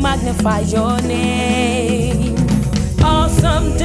magnify your name. Awesome.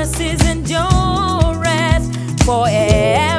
mercies endureth forever.